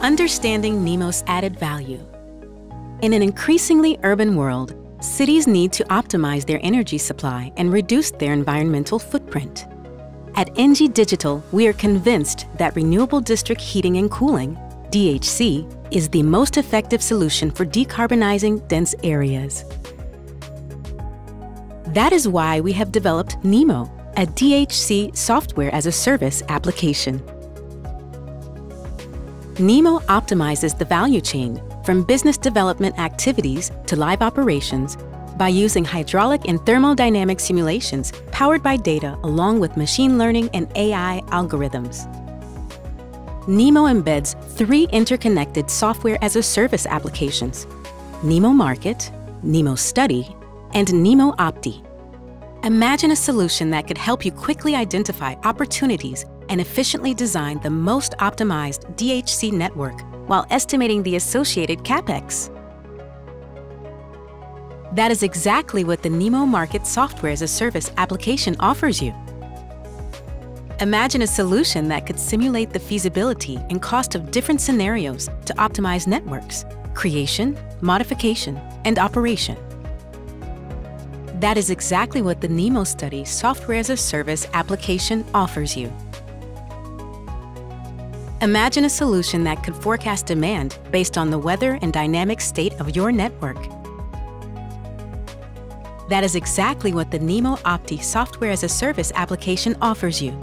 understanding NEMO's added value. In an increasingly urban world, cities need to optimize their energy supply and reduce their environmental footprint. At ENGIE Digital, we are convinced that Renewable District Heating and Cooling, DHC, is the most effective solution for decarbonizing dense areas. That is why we have developed NEMO, a DHC software as a service application. NEMO optimizes the value chain from business development activities to live operations by using hydraulic and thermodynamic simulations powered by data along with machine learning and AI algorithms. NEMO embeds three interconnected software as a service applications NEMO Market, NEMO Study, and NEMO Opti. Imagine a solution that could help you quickly identify opportunities and efficiently design the most optimized DHC network while estimating the associated capex. That is exactly what the NEMO Market Software as a Service application offers you. Imagine a solution that could simulate the feasibility and cost of different scenarios to optimize networks, creation, modification, and operation. That is exactly what the NEMO Study Software as a Service application offers you. Imagine a solution that could forecast demand based on the weather and dynamic state of your network. That is exactly what the NEMO Opti Software as a Service application offers you.